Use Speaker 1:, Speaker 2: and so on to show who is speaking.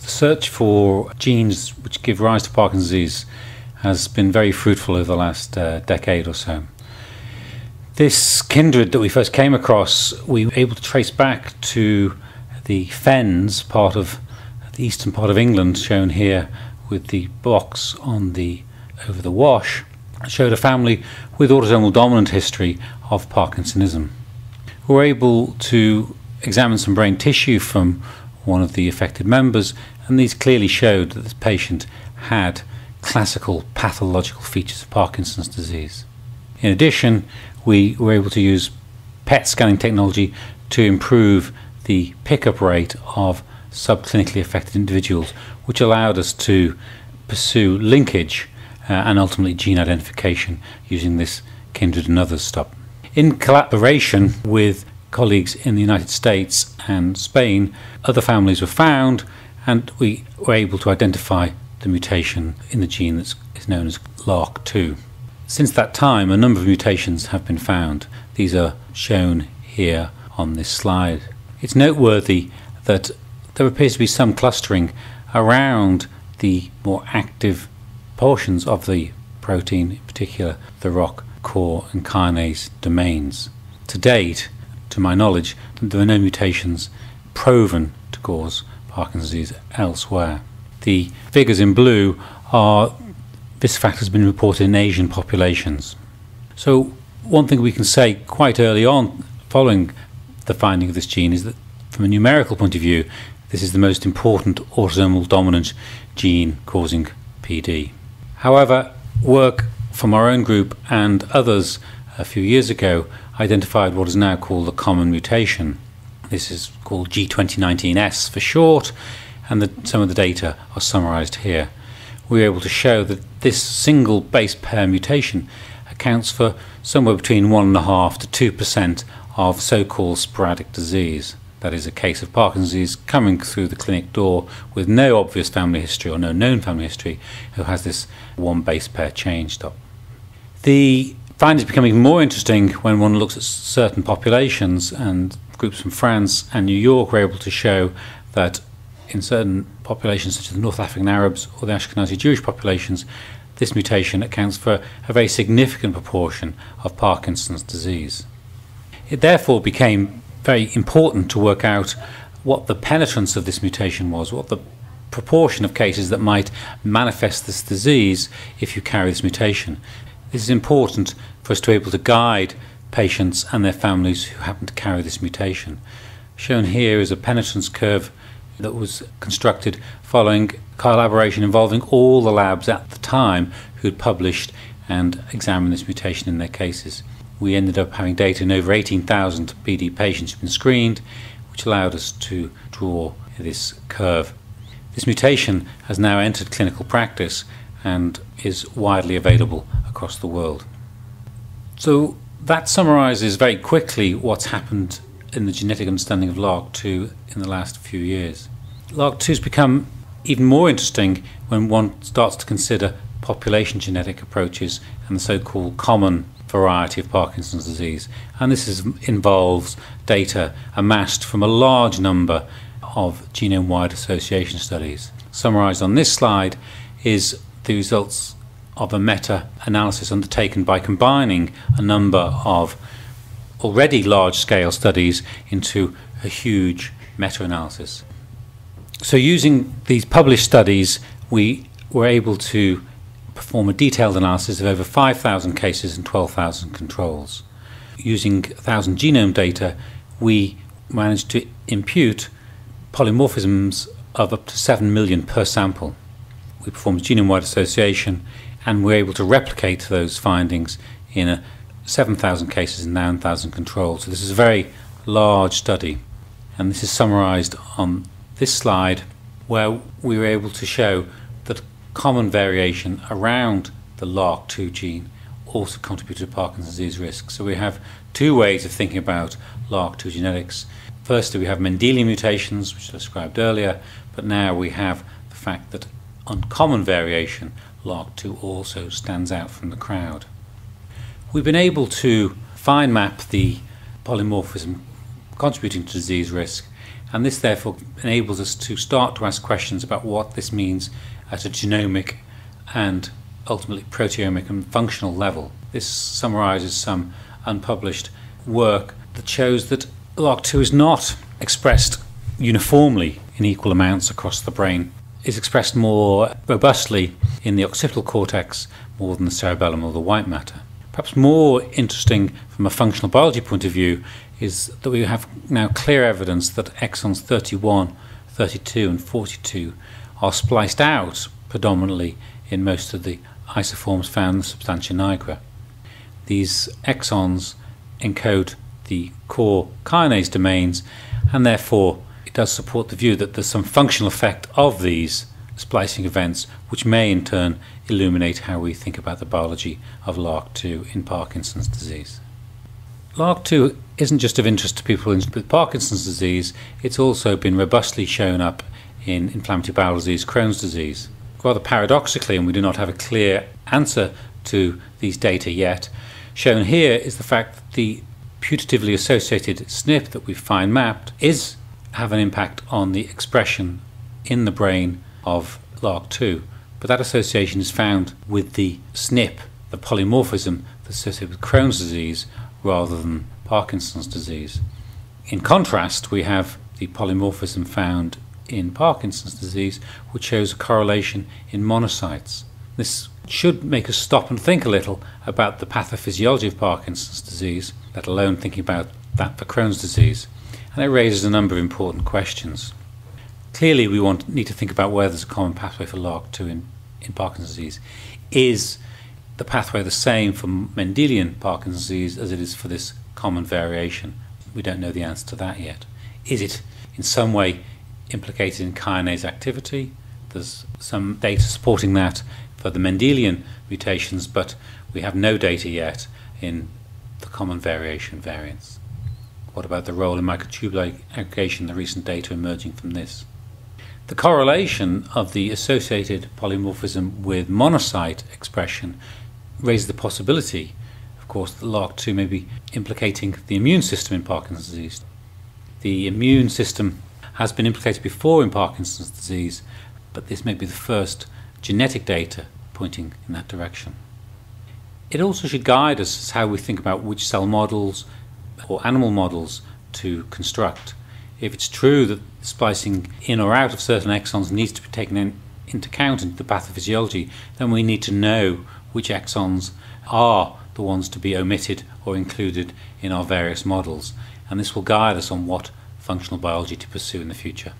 Speaker 1: the search for genes which give rise to Parkinson's disease has been very fruitful over the last uh, decade or so. This kindred that we first came across, we were able to trace back to the Fens, part of the eastern part of England, shown here with the box on the over the wash, showed a family with autosomal dominant history of Parkinsonism. We were able to examine some brain tissue from one of the affected members, and these clearly showed that this patient had classical pathological features of Parkinson's disease. In addition, we were able to use PET scanning technology to improve the pickup rate of subclinically affected individuals, which allowed us to pursue linkage uh, and ultimately gene identification using this kindred and others stop. In collaboration with colleagues in the United States and Spain, other families were found, and we were able to identify the mutation in the gene that is known as LRRK2. Since that time, a number of mutations have been found. These are shown here on this slide. It's noteworthy that there appears to be some clustering around the more active portions of the protein, in particular the ROC COR and kinase domains. To date, to my knowledge, that there are no mutations proven to cause Parkinson's disease elsewhere. The figures in blue are this fact has been reported in Asian populations. So, one thing we can say quite early on following the finding of this gene is that, from a numerical point of view, this is the most important autosomal dominant gene causing PD. However, work from our own group and others a few years ago identified what is now called the common mutation. This is called G2019S for short, and the, some of the data are summarized here. We were able to show that this single base pair mutation accounts for somewhere between 1.5 to 2% of so called sporadic disease. That is a case of Parkinson's disease coming through the clinic door with no obvious family history or no known family history who has this one base pair change stop. The findings become becoming more interesting when one looks at certain populations, and groups from France and New York were able to show that in certain populations, such as the North African Arabs or the Ashkenazi Jewish populations, this mutation accounts for a very significant proportion of Parkinson's disease. It therefore became very important to work out what the penetrance of this mutation was, what the proportion of cases that might manifest this disease if you carry this mutation. This is important for us to be able to guide patients and their families who happen to carry this mutation. Shown here is a penetrance curve that was constructed following collaboration involving all the labs at the time who had published and examined this mutation in their cases. We ended up having data in over 18,000 PD patients who've been screened, which allowed us to draw this curve. This mutation has now entered clinical practice and is widely available across the world. So that summarizes very quickly what's happened in the genetic understanding of LRRK2 in the last few years. LRRK2 has become even more interesting when one starts to consider population genetic approaches and the so called common variety of Parkinson's disease. And this is, involves data amassed from a large number of genome wide association studies. Summarized on this slide is the results of a meta analysis undertaken by combining a number of already large scale studies into a huge meta analysis. So, using these published studies, we were able to perform a detailed analysis of over 5,000 cases and 12,000 controls. Using 1,000 genome data, we managed to impute polymorphisms of up to 7 million per sample. We performed genome wide association and we're able to replicate those findings in a 7,000 cases and 9,000 controls. So this is a very large study, and this is summarized on this slide where we were able to show that common variation around the LRRK2 gene also contributed to Parkinson's disease risk. So we have two ways of thinking about LRRK2 genetics. Firstly, we have Mendelian mutations, which I described earlier, but now we have the fact that uncommon variation LRRK2 also stands out from the crowd. We've been able to fine map the polymorphism contributing to disease risk, And this therefore enables us to start to ask questions about what this means at a genomic and ultimately proteomic and functional level. This summarizes some unpublished work that shows that LRRK2 is not expressed uniformly in equal amounts across the brain. It's expressed more robustly in the occipital cortex more than the cerebellum or the white matter. Perhaps more interesting from a functional biology point of view is that we have now clear evidence that exons 31, 32, and 42 are spliced out predominantly in most of the isoforms found in the substantia nigra. These exons encode the core kinase domains, and therefore does support the view that there's some functional effect of these splicing events, which may in turn illuminate how we think about the biology of LRRK2 in Parkinson's disease. LRRK2 isn't just of interest to people with Parkinson's disease, it's also been robustly shown up in inflammatory bowel disease, Crohn's disease. Rather paradoxically, and we do not have a clear answer to these data yet, shown here is the fact that the putatively associated SNP that we find mapped is have an impact on the expression in the brain of LRRK2, but that association is found with the SNP, the polymorphism that's associated with Crohn's disease, rather than Parkinson's disease. In contrast, we have the polymorphism found in Parkinson's disease, which shows a correlation in monocytes. This should make us stop and think a little about the pathophysiology of Parkinson's disease, let alone thinking about that for Crohn's disease. And it raises a number of important questions. Clearly, we want need to think about where there's a common pathway for LRRK2 in, in Parkinson's disease. Is the pathway the same for Mendelian Parkinson's disease as it is for this common variation? We don't know the answer to that yet. Is it in some way implicated in kinase activity? There's some data supporting that for the Mendelian mutations, but we have no data yet in the common variation variants. What about the role in microtubule aggregation, the recent data emerging from this? The correlation of the associated polymorphism with monocyte expression raises the possibility, of course, that LRRK2 may be implicating the immune system in Parkinson's disease. The immune system has been implicated before in Parkinson's disease, but this may be the first genetic data pointing in that direction. It also should guide us as how we think about which cell models or animal models to construct if it's true that splicing in or out of certain exons needs to be taken in, into account into the pathophysiology, then we need to know which exons are the ones to be omitted or included in our various models. And this will guide us on what functional biology to pursue in the future.